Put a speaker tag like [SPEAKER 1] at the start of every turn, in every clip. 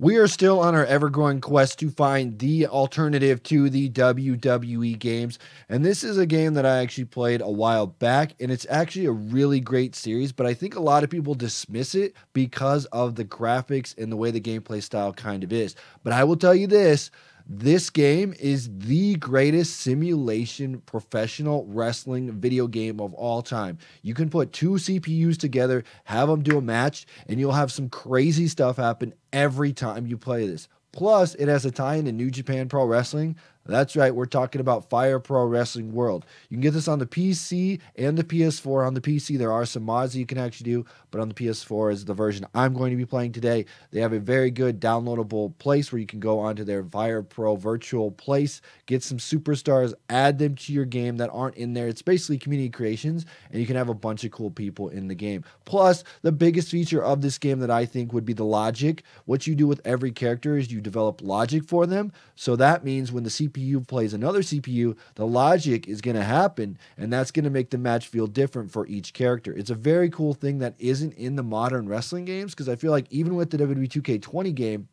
[SPEAKER 1] We are still on our ever growing quest to find the alternative to the WWE games. And this is a game that I actually played a while back. And it's actually a really great series, but I think a lot of people dismiss it because of the graphics and the way the gameplay style kind of is. But I will tell you this this game is the greatest simulation professional wrestling video game of all time. You can put two CPUs together, have them do a match, and you'll have some crazy stuff happen every time you play this. Plus, it has a tie in to New Japan Pro Wrestling that's right, we're talking about Fire Pro Wrestling World. You can get this on the PC and the PS4. On the PC, there are some mods that you can actually do, but on the PS4 is the version I'm going to be playing today. They have a very good downloadable place where you can go onto their Fire Pro virtual place, get some superstars, add them to your game that aren't in there. It's basically community creations, and you can have a bunch of cool people in the game. Plus, the biggest feature of this game that I think would be the logic. What you do with every character is you develop logic for them. So that means when the CPU CPU plays another CPU, the logic is going to happen, and that's going to make the match feel different for each character. It's a very cool thing that isn't in the modern wrestling games because I feel like even with the WWE 2K20 game,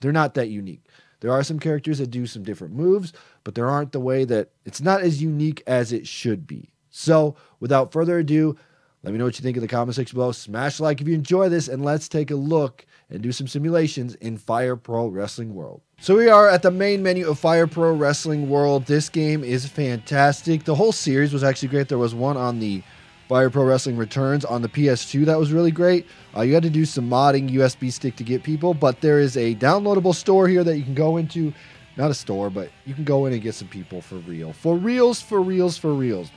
[SPEAKER 1] they're not that unique. There are some characters that do some different moves, but there aren't the way that it's not as unique as it should be. So, without further ado, let me know what you think in the comment section below. Smash like if you enjoy this, and let's take a look and do some simulations in Fire Pro Wrestling World. So we are at the main menu of Fire Pro Wrestling World. This game is fantastic. The whole series was actually great. There was one on the Fire Pro Wrestling Returns on the PS2 that was really great. Uh, you had to do some modding USB stick to get people, but there is a downloadable store here that you can go into. Not a store, but you can go in and get some people for real. For reals, for reals, for reals.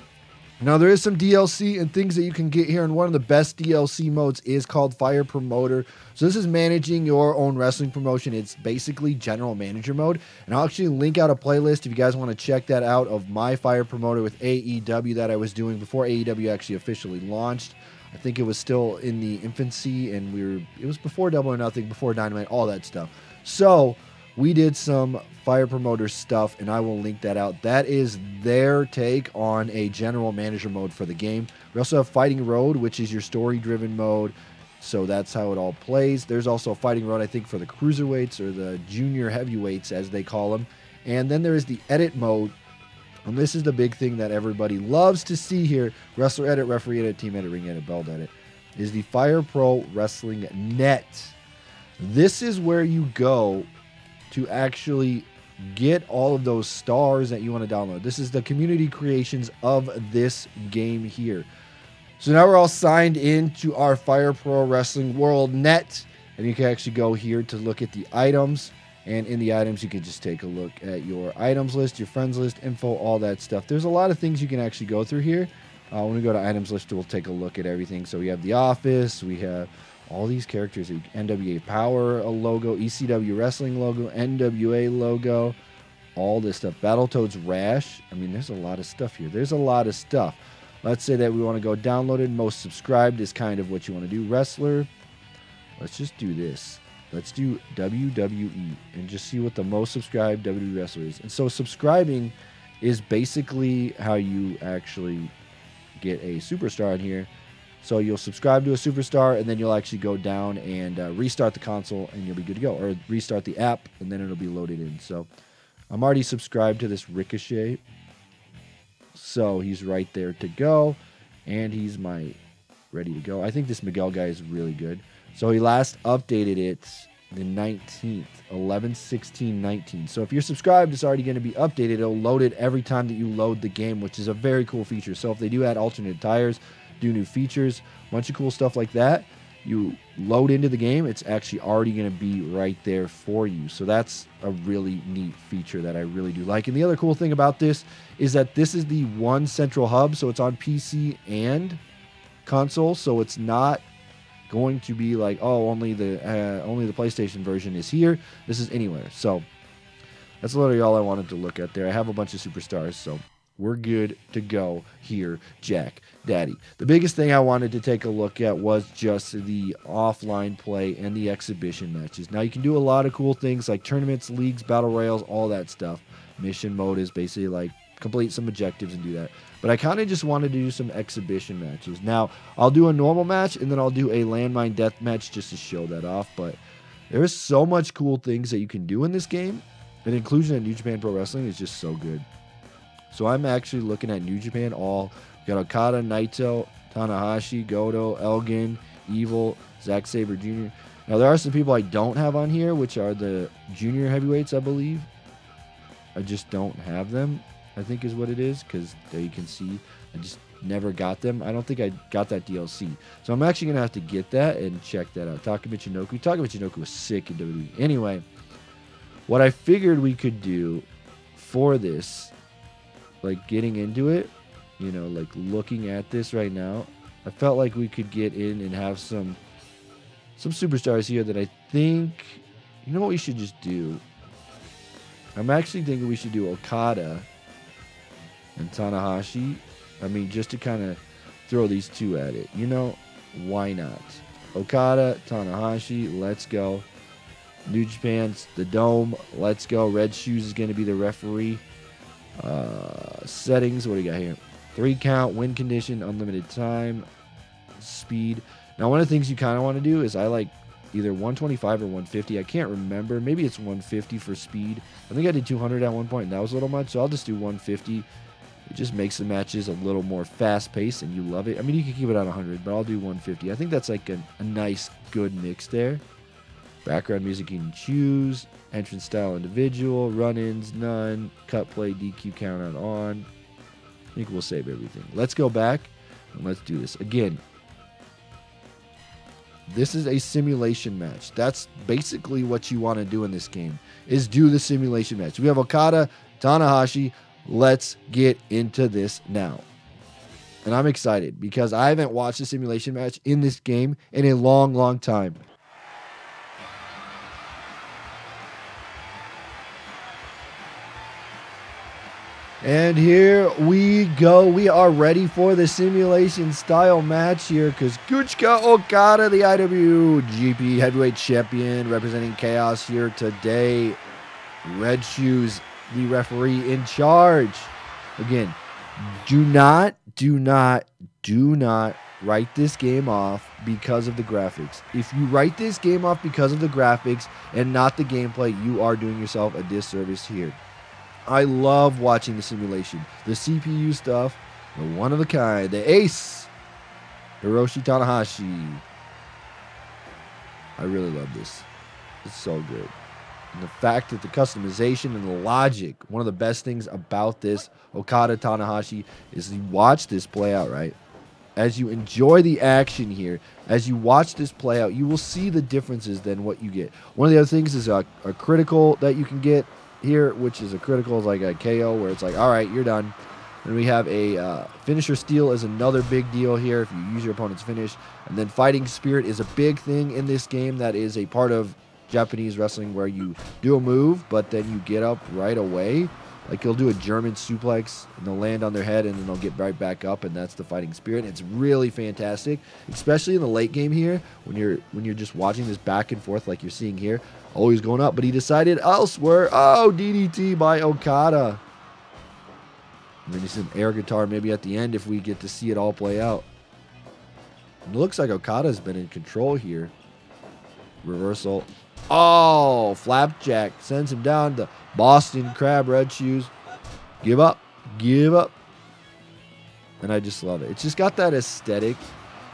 [SPEAKER 1] Now, there is some DLC and things that you can get here, and one of the best DLC modes is called Fire Promoter. So, this is managing your own wrestling promotion. It's basically general manager mode. And I'll actually link out a playlist if you guys want to check that out of my Fire Promoter with AEW that I was doing before AEW actually officially launched. I think it was still in the infancy, and we were, it was before Double or Nothing, before Dynamite, all that stuff. So, we did some fire promoter stuff and i will link that out. That is their take on a general manager mode for the game. We also have fighting road which is your story driven mode so that's how it all plays. There's also fighting road i think for the cruiserweights or the junior heavyweights as they call them and then there is the edit mode and this is the big thing that everybody loves to see here. Wrestler edit referee edit team edit ring edit belt edit is the fire pro wrestling net. This is where you go to actually get all of those stars that you want to download. This is the community creations of this game here. So now we're all signed into our Fire Pro Wrestling World net, and you can actually go here to look at the items. And in the items, you can just take a look at your items list, your friends list, info, all that stuff. There's a lot of things you can actually go through here. Uh, when we go to items list, we'll take a look at everything. So we have the office, we have all these characters NWA Power a logo, ECW Wrestling logo, NWA logo, all this stuff. Battletoads Rash. I mean, there's a lot of stuff here. There's a lot of stuff. Let's say that we want to go downloaded. Most subscribed is kind of what you want to do. Wrestler. Let's just do this. Let's do WWE and just see what the most subscribed WWE wrestler is. And so subscribing is basically how you actually get a superstar in here. So you'll subscribe to a superstar, and then you'll actually go down and uh, restart the console, and you'll be good to go. Or restart the app, and then it'll be loaded in. So I'm already subscribed to this Ricochet. So he's right there to go, and he's my ready to go. I think this Miguel guy is really good. So he last updated it the 19th, 11 16 19. So if you're subscribed, it's already going to be updated. It'll load it every time that you load the game, which is a very cool feature. So if they do add alternate tires, do new features, bunch of cool stuff like that. You load into the game, it's actually already going to be right there for you. So that's a really neat feature that I really do like. And the other cool thing about this is that this is the one central hub, so it's on PC and console, so it's not going to be like oh only the uh, only the PlayStation version is here. This is anywhere. So that's literally all I wanted to look at there. I have a bunch of superstars, so we're good to go here, Jack Daddy. The biggest thing I wanted to take a look at was just the offline play and the exhibition matches. Now, you can do a lot of cool things like tournaments, leagues, battle royals, all that stuff. Mission mode is basically like complete some objectives and do that. But I kind of just wanted to do some exhibition matches. Now, I'll do a normal match and then I'll do a landmine death match just to show that off. But There is so much cool things that you can do in this game, and inclusion in New Japan Pro Wrestling is just so good. So I'm actually looking at New Japan all. We got Okada, Naito, Tanahashi, Goto, Elgin, Evil, Zack Sabre Jr. Now there are some people I don't have on here, which are the junior heavyweights, I believe. I just don't have them. I think is what it is because there you can see I just never got them. I don't think I got that DLC. So I'm actually gonna have to get that and check that out. Taka Michinoku. Taka Michinoku was sick in WWE. Anyway, what I figured we could do for this, like getting into it, you know, like looking at this right now, I felt like we could get in and have some some superstars here that I think you know what we should just do. I'm actually thinking we should do Okada and Tanahashi I mean, just to kind of throw these two at it. You know, why not? Okada, Tanahashi, let's go. New Japan's the Dome, let's go. Red Shoes is going to be the referee. Uh, settings, what do you got here? Three count, win condition, unlimited time, speed. Now, one of the things you kind of want to do is I like either 125 or 150. I can't remember. Maybe it's 150 for speed. I think I did 200 at one point, and that was a little much. So I'll just do 150. It just makes the matches a little more fast paced and you love it. I mean, you can keep it at 100, but I'll do 150. I think that's like a, a nice, good mix there. Background music you can choose. Entrance style individual. Run ins, none. Cut play, DQ count out on. I think we'll save everything. Let's go back and let's do this. Again, this is a simulation match. That's basically what you want to do in this game is do the simulation match. We have Okada, Tanahashi, Let's get into this now. And I'm excited because I haven't watched a simulation match in this game in a long, long time. And here we go. We are ready for the simulation style match here because Kazuchika Okada, the IWGP Heavyweight Champion, representing Chaos here today. Red Shoes the referee in charge. Again, do not, do not, do not write this game off because of the graphics. If you write this game off because of the graphics and not the gameplay, you are doing yourself a disservice here. I love watching the simulation. The CPU stuff, the one of a kind, the ace, Hiroshi Tanahashi. I really love this. It's so good. And the fact that the customization and the logic, one of the best things about this Okada Tanahashi is you watch this play out, right? As you enjoy the action here, as you watch this play out, you will see the differences than what you get. One of the other things is a, a critical that you can get here, which is a critical is like a KO where it's like, all right, you're done. And we have a uh, finisher steal is another big deal here if you use your opponent's finish. And then fighting spirit is a big thing in this game that is a part of Japanese wrestling where you do a move, but then you get up right away. Like you'll do a German suplex and they'll land on their head and then they'll get right back up, and that's the fighting spirit. It's really fantastic, especially in the late game here when you're when you're just watching this back and forth like you're seeing here. Always going up, but he decided elsewhere. Oh, DDT by Okada. Then some air guitar maybe at the end if we get to see it all play out. It looks like Okada's been in control here. Reversal. Oh, Flapjack sends him down to Boston Crab Red Shoes. Give up. Give up. And I just love it. It's just got that aesthetic.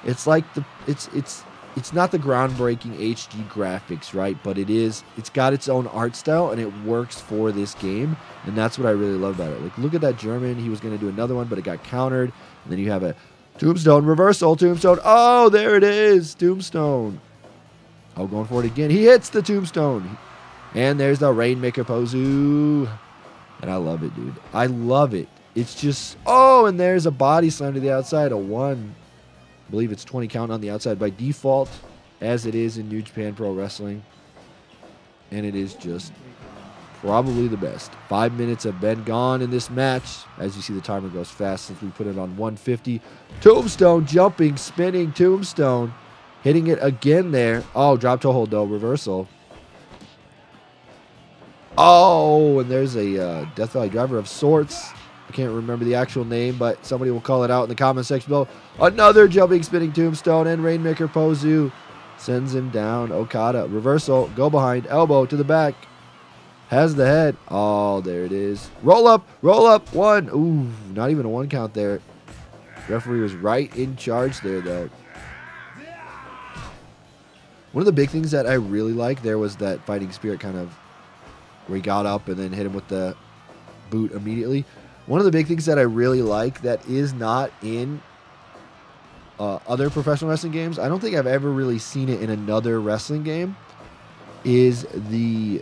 [SPEAKER 1] It's like the it's it's it's not the groundbreaking HD graphics, right? But it is it's got its own art style and it works for this game. And that's what I really love about it. Like look at that German. He was gonna do another one, but it got countered. And then you have a Tombstone reversal, Tombstone. Oh, there it is. Tombstone. Oh, going for it again. He hits the tombstone. And there's the Rainmaker Pozu. And I love it, dude. I love it. It's just, oh, and there's a body slam to the outside, a one. I believe it's 20 count on the outside by default, as it is in New Japan Pro Wrestling. And it is just probably the best. Five minutes have been gone in this match. As you see, the timer goes fast since we put it on 150. Tombstone jumping, spinning Tombstone. Hitting it again there. Oh, drop to hold though. Reversal. Oh, and there's a uh, Death Valley driver of sorts. I can't remember the actual name, but somebody will call it out in the comment section below. Another jumping spinning tombstone and Rainmaker Pozu. Sends him down. Okada. Reversal. Go behind. Elbow to the back. Has the head. Oh, there it is. Roll up. Roll up. One. Ooh, not even a one count there. Referee was right in charge there, though. One of the big things that I really liked there was that fighting spirit kind of where he got up and then hit him with the boot immediately. One of the big things that I really like that is not in uh, other professional wrestling games, I don't think I've ever really seen it in another wrestling game, is the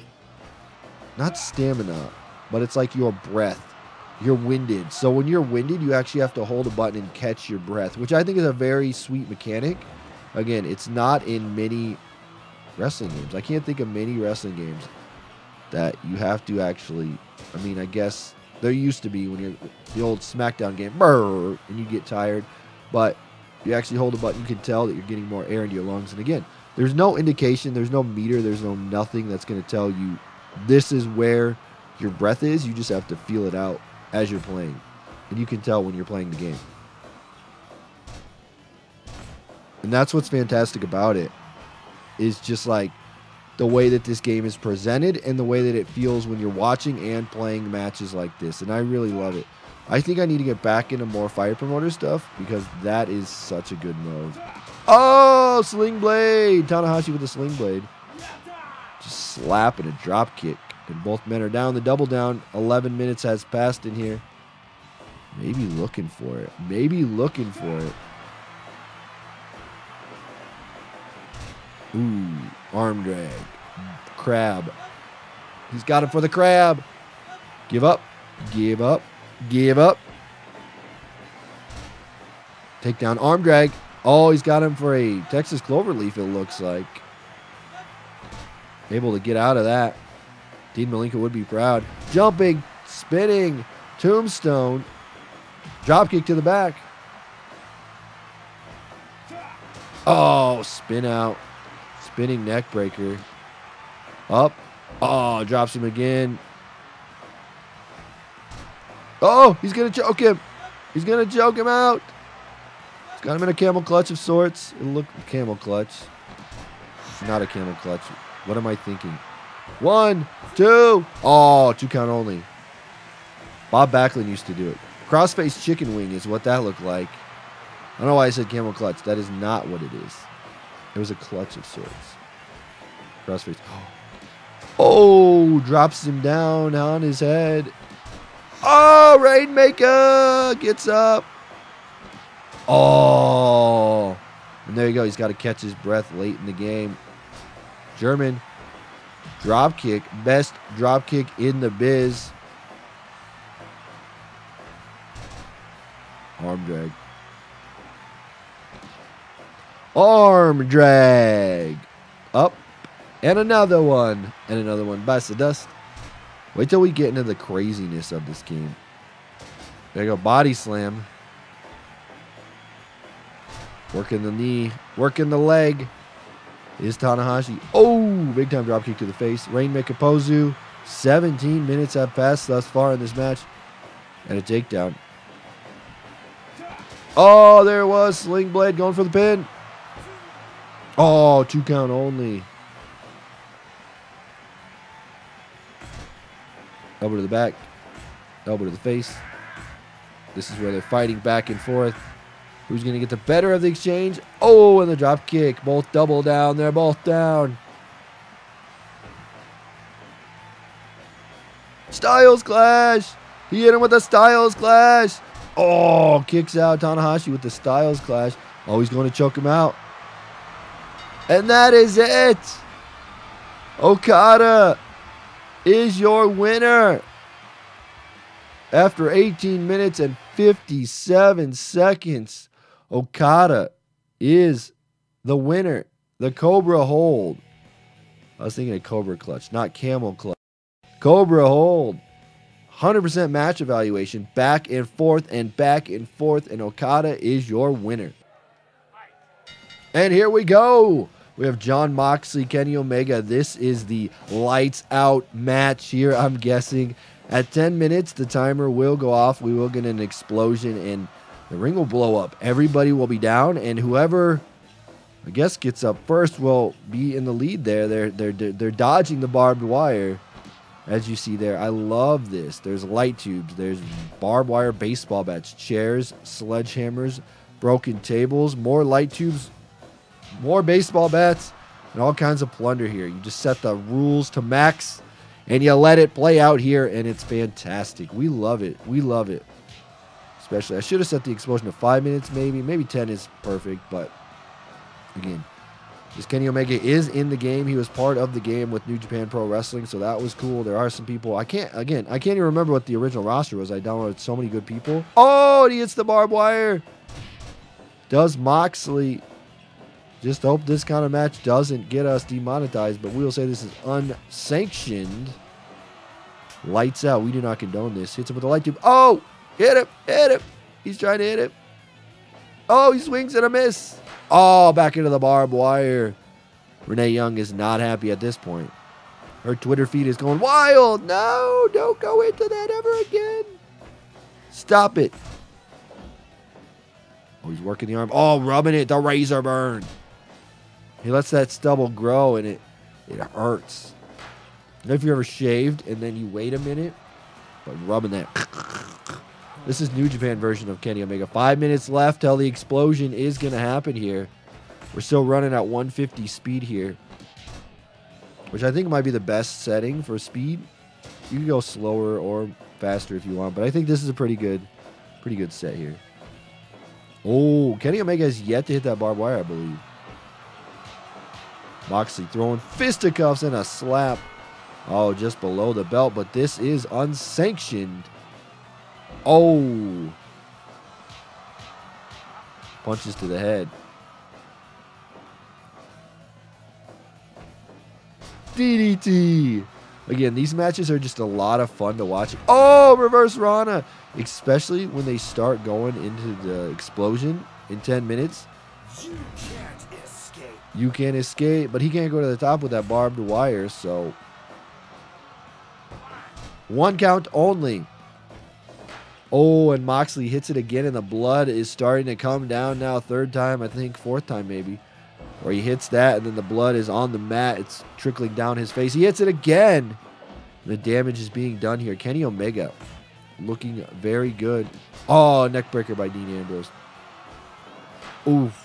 [SPEAKER 1] not stamina, but it's like your breath. You're winded. So when you're winded, you actually have to hold a button and catch your breath, which I think is a very sweet mechanic. Again, it's not in many wrestling games. I can't think of many wrestling games that you have to actually. I mean, I guess there used to be when you're the old SmackDown game, brrr, and you get tired, but you actually hold a button, you can tell that you're getting more air into your lungs. And again, there's no indication, there's no meter, there's no nothing that's going to tell you this is where your breath is. You just have to feel it out as you're playing, and you can tell when you're playing the game. And that's what's fantastic about it is just like the way that this game is presented and the way that it feels when you're watching and playing matches like this. And I really love it. I think I need to get back into more fire promoter stuff because that is such a good mode. Oh, sling blade! Tanahashi with the sling blade. Just slap and a drop kick. And both men are down. The double down. 11 minutes has passed in here. Maybe looking for it. Maybe looking for it. Ooh, arm drag. Crab. He's got it for the crab. Give up. Give up. Give up. Take down arm drag. Oh, he's got him for a Texas Cloverleaf, it looks like. Able to get out of that. Dean Malenko would be proud. Jumping, spinning, tombstone. Drop kick to the back. Oh, spin out. Spinning neck breaker. Up. Oh, drops him again. Oh, he's going to choke him. He's going to choke him out. He's got him in a camel clutch of sorts. It looked camel clutch. Not a camel clutch. What am I thinking? One, two. Oh, two count only. Bob Backlund used to do it. Crossface chicken wing is what that looked like. I don't know why I said camel clutch. That is not what it is. It was a clutch of sorts. Crossface. Oh, drops him down on his head. Oh, Rainmaker gets up. Oh. And there you go. He's got to catch his breath late in the game. German drop kick. Best drop kick in the biz. Arm drag. Arm drag. Up. And another one. And another one. Bust the dust. Wait till we get into the craziness of this game. There you go. Body slam. Working the knee. Working the leg. Is Tanahashi. Oh, big time drop kick to the face. Rainmaker Pozu. 17 minutes have passed thus far in this match. And a takedown. Oh, there it was. Sling Blade going for the pin. Oh, two count only. Elbow to the back. Elbow to the face. This is where they're fighting back and forth. Who's going to get the better of the exchange? Oh, and the drop kick. Both double down. They're both down. Styles clash. He hit him with a Styles clash. Oh, kicks out Tanahashi with the Styles clash. Oh, he's going to choke him out. And that is it. Okada is your winner. After 18 minutes and 57 seconds, Okada is the winner. The Cobra hold. I was thinking of Cobra clutch, not camel clutch. Cobra hold. 100% match evaluation, back and forth and back and forth, and Okada is your winner. And here we go. We have John Moxley, Kenny Omega. This is the lights out match here, I'm guessing. At 10 minutes, the timer will go off. We will get an explosion and the ring will blow up. Everybody will be down, and whoever I guess gets up first will be in the lead there. They're they're they're dodging the barbed wire, as you see there. I love this. There's light tubes. There's barbed wire baseball bats, chairs, sledgehammers, broken tables, more light tubes, more baseball bats, and all kinds of plunder here. You just set the rules to max, and you let it play out here, and it's fantastic. We love it. We love it. Especially, I should have set the explosion to five minutes, maybe. Maybe ten is perfect, but again. This Kenny Omega is in the game. He was part of the game with New Japan Pro Wrestling, so that was cool. There are some people I can't again. I can't even remember what the original roster was. I downloaded so many good people. Oh, he hits the barbed wire. Does Moxley? Just hope this kind of match doesn't get us demonetized, but we will say this is unsanctioned. Lights out. We do not condone this. Hits him with the light tube. Oh, hit him, hit him. He's trying to hit him. Oh, he swings and a miss. Oh, back into the barbed wire. Renee Young is not happy at this point. Her Twitter feed is going wild. No, don't go into that ever again. Stop it. Oh, he's working the arm. Oh, rubbing it. The razor burn. He lets that stubble grow and it it hurts. If you ever shaved and then you wait a minute, but rubbing that this is New Japan version of Kenny Omega. Five minutes left till the explosion is going to happen here. We're still running at 150 speed here, which I think might be the best setting for speed. You can go slower or faster if you want, but I think this is a pretty good, pretty good set here. Oh, Kenny Omega has yet to hit that barbed wire, I believe. Moxley throwing fisticuffs and a slap. Oh, just below the belt, but this is unsanctioned. Oh. Punches to the head. DDT. Again, these matches are just a lot of fun to watch. Oh, reverse Rana. Especially when they start going into the explosion in 10 minutes. You can't escape. But he can't go to the top with that barbed wire, so. One count only. Oh, and Moxley hits it again, and the blood is starting to come down now. Third time, I think, fourth time maybe. Where he hits that, and then the blood is on the mat. It's trickling down his face. He hits it again. The damage is being done here. Kenny Omega looking very good. Oh, neckbreaker by Dean Ambrose. Oof.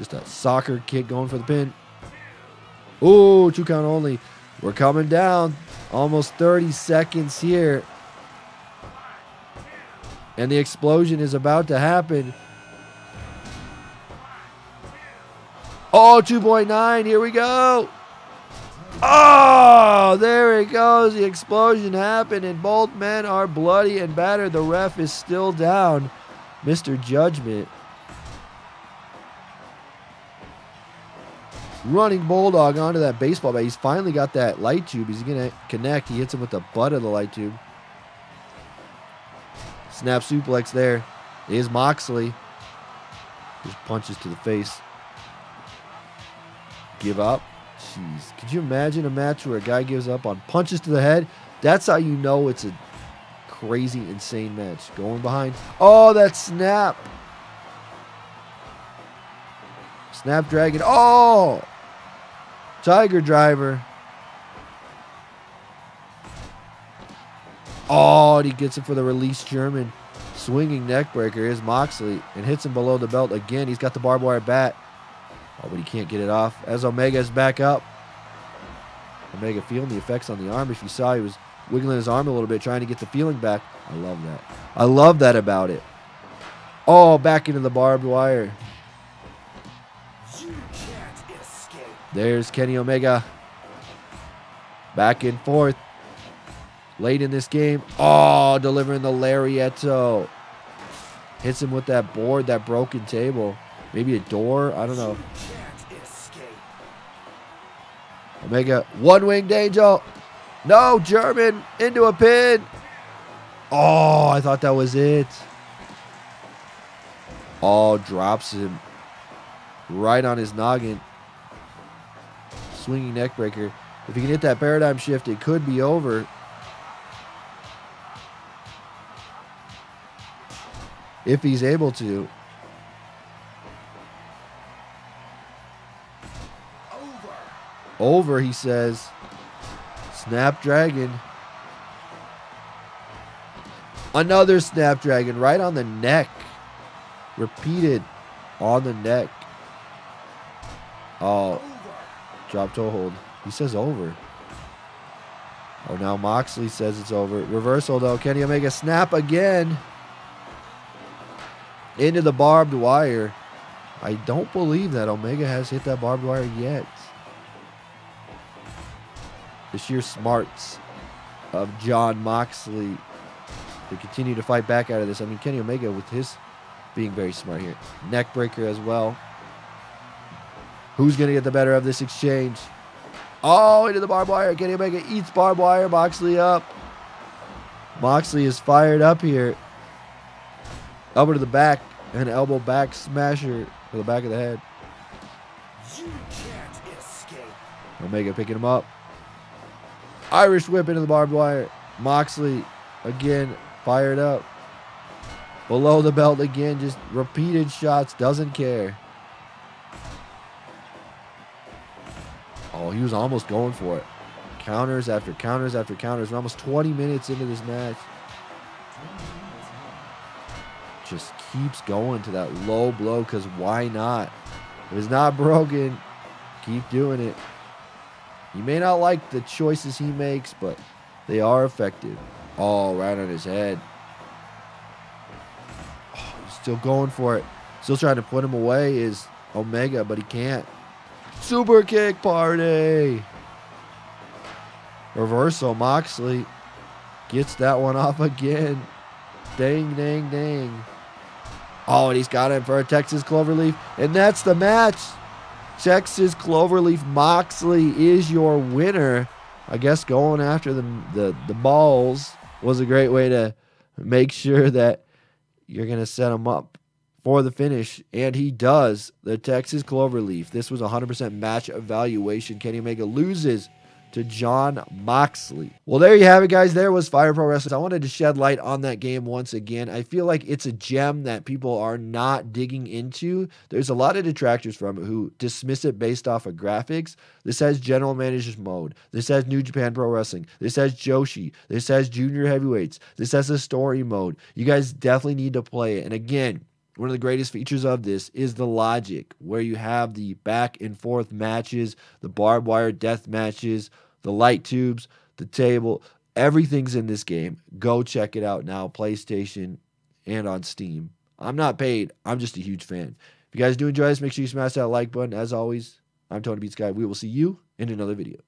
[SPEAKER 1] Just a soccer kick going for the pin. Ooh, two count only. We're coming down. Almost 30 seconds here. And the explosion is about to happen. Oh, 2.9. Here we go. Oh, there it goes. The explosion happened, and both men are bloody and battered. The ref is still down. Mr. Judgment. Running Bulldog onto that baseball bat. He's finally got that light tube. He's going to connect. He hits him with the butt of the light tube. Snap suplex there is Moxley. Just punches to the face. Give up. Jeez. Could you imagine a match where a guy gives up on punches to the head? That's how you know it's a crazy, insane match. Going behind. Oh, that snap. Snapdragon. Oh! Tiger driver. Oh, and he gets it for the release German. Swinging neckbreaker is Moxley and hits him below the belt again. He's got the barbed wire bat. Oh, but he can't get it off. As Omega is back up. Omega feeling the effects on the arm. If you saw, he was wiggling his arm a little bit, trying to get the feeling back. I love that. I love that about it. Oh, back into the barbed wire. There's Kenny Omega. Back and forth late in this game. Oh, delivering the Lariato. Hits him with that board, that broken table. Maybe a door. I don't know. Omega, one winged angel. No, German into a pin. Oh, I thought that was it. Oh, drops him right on his noggin slinging neckbreaker. If he can hit that paradigm shift, it could be over. If he's able to. Over, over he says. Snapdragon. Another Snapdragon right on the neck. Repeated on the neck. Oh, drop toe hold. He says over. Oh, now Moxley says it's over. Reversal though. Kenny Omega snap again. Into the barbed wire. I don't believe that Omega has hit that barbed wire yet. The sheer smarts of John Moxley to continue to fight back out of this. I mean, Kenny Omega with his being very smart here. Neck breaker as well. Who's going to get the better of this exchange? Oh, into the barbed wire. Kenny Omega eats barbed wire. Moxley up. Moxley is fired up here. Elbow to the back. An elbow back smasher to the back of the head. Omega picking him up. Irish whip into the barbed wire. Moxley again fired up. Below the belt again, just repeated shots, doesn't care. Oh, he was almost going for it. Counters after counters after counters. We're almost 20 minutes into this match. Just keeps going to that low blow because why not? If it's not broken, keep doing it. You may not like the choices he makes, but they are effective. Oh, right on his head. Oh, still going for it. Still trying to put him away is Omega, but he can't. Super kick party. Reversal. Moxley gets that one off again. Dang, dang, dang. Oh, and he's got him for a Texas Cloverleaf. And that's the match. Texas Cloverleaf Moxley is your winner. I guess going after the, the, the balls was a great way to make sure that you're going to set him up for the finish. And he does. The Texas Cloverleaf. This was 100% match evaluation. Kenny Omega loses to John Moxley. Well, there you have it, guys. There was Fire Pro Wrestling. I wanted to shed light on that game once again. I feel like it's a gem that people are not digging into. There's a lot of detractors from it who dismiss it based off of graphics. This has general managers mode. This has New Japan Pro Wrestling. This has Joshi. This has junior heavyweights. This has a story mode. You guys definitely need to play it. And again, one of the greatest features of this is the logic, where you have the back and forth matches, the barbed wire death matches, the light tubes, the table. Everything's in this game. Go check it out now, PlayStation and on Steam. I'm not paid. I'm just a huge fan. If you guys do enjoy this, make sure you smash that like button. As always, I'm Tony Pizza Guy. We will see you in another video.